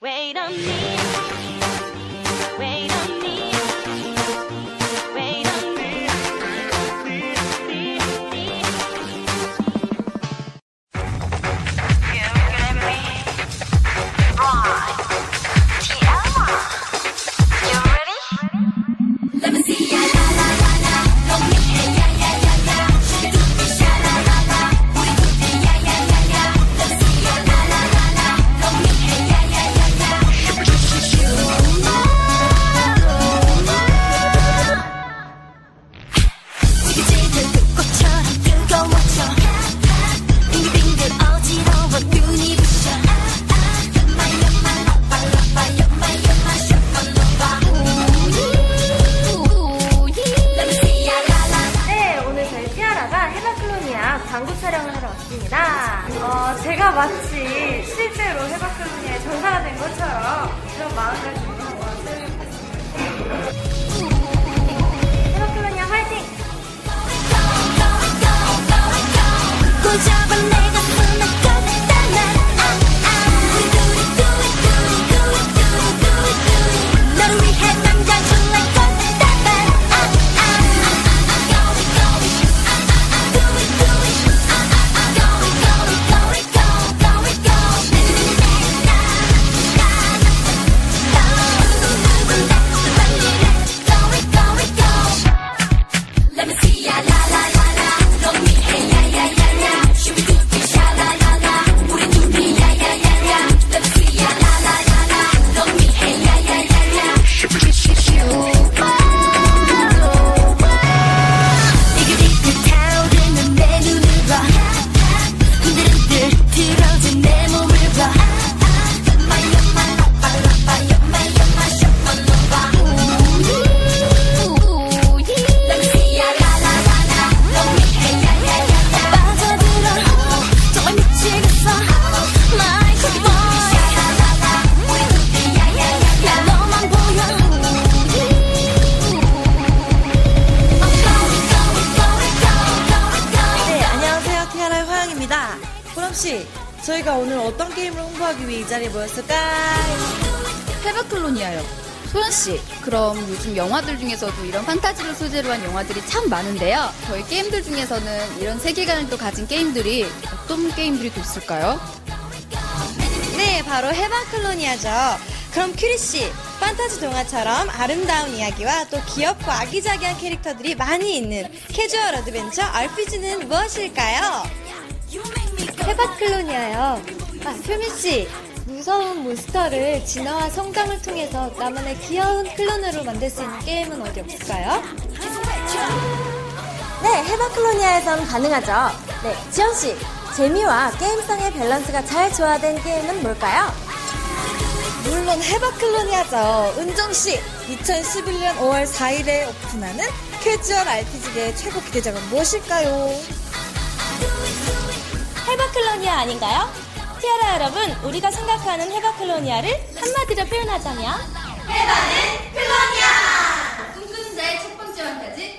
Wait on me. 왔습니다. 어, 제가 마치 실제로 해바클로니아의 전사가 된 것처럼 그런 마음가짐으로 보람씨, 저희가 오늘 어떤 게임을 홍보하기 위해 이 자리에 모였을까요? 헤바클로니아요. 소연씨, 그럼 요즘 영화들 중에서도 이런 판타지를 소재로 한 영화들이 참 많은데요. 저희 게임들 중에서는 이런 세계관을 또 가진 게임들이 어떤 게임들이 또 있을까요? 네, 바로 헤바클로니아죠. 그럼 큐리씨, 판타지 동화처럼 아름다운 이야기와 또 귀엽고 아기자기한 캐릭터들이 많이 있는 캐주얼 어드벤처 RPG는 무엇일까요? 해바클로니아요. 아, 효민씨. 무서운 몬스터를 진화와 성장을 통해서 나만의 귀여운 클론으로 만들 수 있는 게임은 어디 없을까요? 네, 헤바클로니아에선 가능하죠. 네, 지연씨, 재미와 게임성의 밸런스가 잘 조화된 게임은 뭘까요? 물론 헤바클로니아죠. 은정씨, 2011년 5월 4일에 오픈하는 캐주얼 RPG계의 최고 기대작은 무엇일까요? 아닌가요? 티아라 여러분, 우리가 생각하는 해바 클로니아를 한마디로 표현하자면 꿈꾸는 자의 첫 번째 선택